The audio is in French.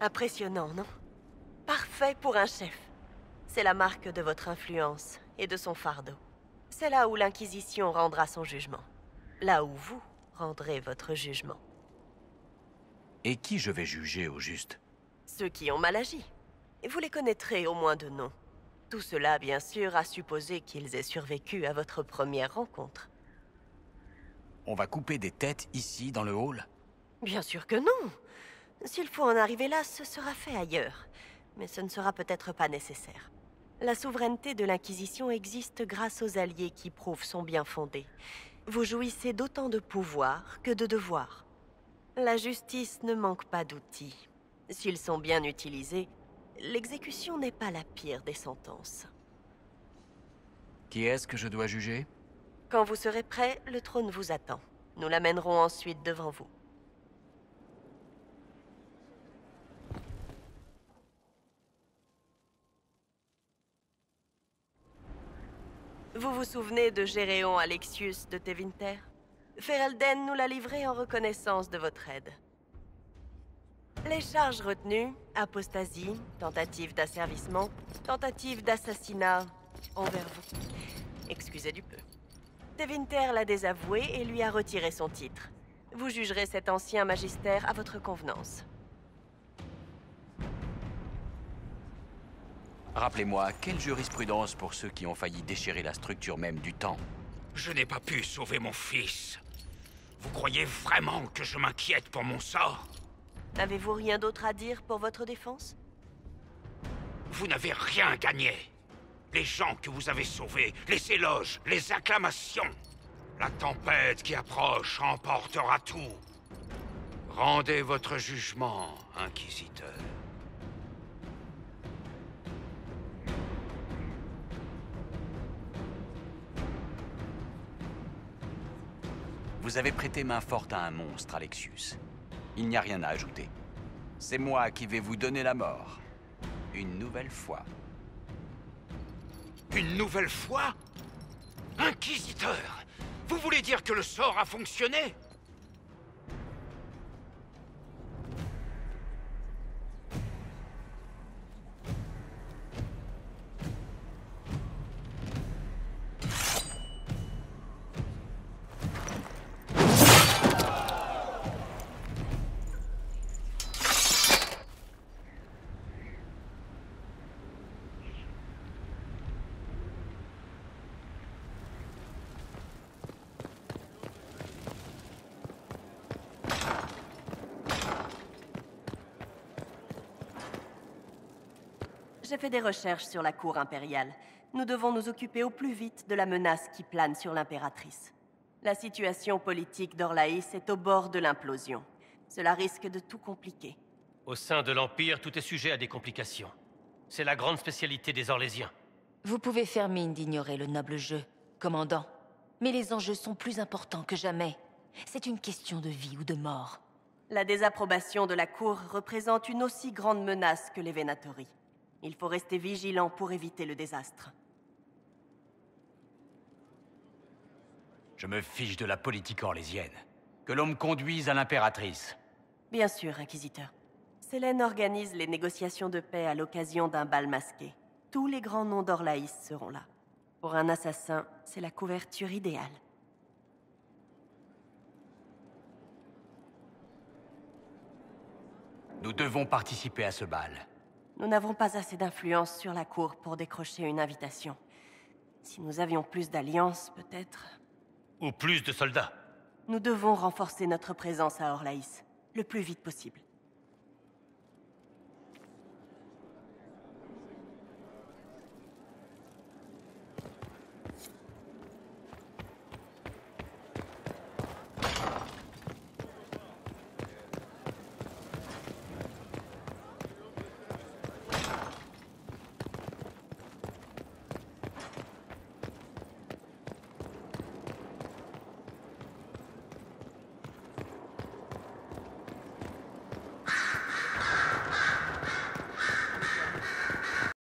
Impressionnant, non? Parfait pour un chef. C'est la marque de votre influence et de son fardeau. C'est là où l'Inquisition rendra son jugement. Là où vous rendrez votre jugement. Et qui je vais juger au juste? Ceux qui ont mal agi. Vous les connaîtrez au moins de nom. Tout cela, bien sûr, à supposer qu'ils aient survécu à votre première rencontre. On va couper des têtes ici, dans le hall? Bien sûr que non S'il faut en arriver là, ce sera fait ailleurs. Mais ce ne sera peut-être pas nécessaire. La souveraineté de l'Inquisition existe grâce aux alliés qui prouvent son bien fondé. Vous jouissez d'autant de pouvoir que de devoirs. La justice ne manque pas d'outils. S'ils sont bien utilisés, l'exécution n'est pas la pire des sentences. Qui est-ce que je dois juger? Quand vous serez prêt, le trône vous attend. Nous l'amènerons ensuite devant vous. Vous vous souvenez de Géréon Alexius de Tevinter Ferelden nous l'a livré en reconnaissance de votre aide. Les charges retenues, apostasie, tentative d'asservissement, tentative d'assassinat envers vous. Excusez du peu. Tevinter l'a désavoué et lui a retiré son titre. Vous jugerez cet ancien magistère à votre convenance. Rappelez-moi, quelle jurisprudence pour ceux qui ont failli déchirer la structure même du temps Je n'ai pas pu sauver mon fils. Vous croyez vraiment que je m'inquiète pour mon sort N'avez-vous rien d'autre à dire pour votre défense Vous n'avez rien gagné. Les gens que vous avez sauvés, les éloges, les acclamations. La tempête qui approche emportera tout. Rendez votre jugement, Inquisiteur. Vous avez prêté main forte à un monstre, Alexius. Il n'y a rien à ajouter. C'est moi qui vais vous donner la mort. Une nouvelle fois. Une nouvelle fois? Inquisiteur Vous voulez dire que le sort a fonctionné? J'ai fait des recherches sur la cour impériale. Nous devons nous occuper au plus vite de la menace qui plane sur l'impératrice. La situation politique d'Orlaïs est au bord de l'implosion. Cela risque de tout compliquer. Au sein de l'Empire, tout est sujet à des complications. C'est la grande spécialité des Orlésiens. Vous pouvez faire mine d'ignorer le noble jeu, commandant. Mais les enjeux sont plus importants que jamais. C'est une question de vie ou de mort. La désapprobation de la cour représente une aussi grande menace que les Venatori. Il faut rester vigilant pour éviter le désastre. Je me fiche de la politique orlésienne. Que l'on me conduise à l'impératrice. Bien sûr, Inquisiteur. Célène organise les négociations de paix à l'occasion d'un bal masqué. Tous les grands noms d'Orlaïs seront là. Pour un assassin, c'est la couverture idéale. Nous devons participer à ce bal. Nous n'avons pas assez d'influence sur la cour pour décrocher une invitation. Si nous avions plus d'alliances, peut-être... Ou plus de soldats. Nous devons renforcer notre présence à Orlaïs, le plus vite possible.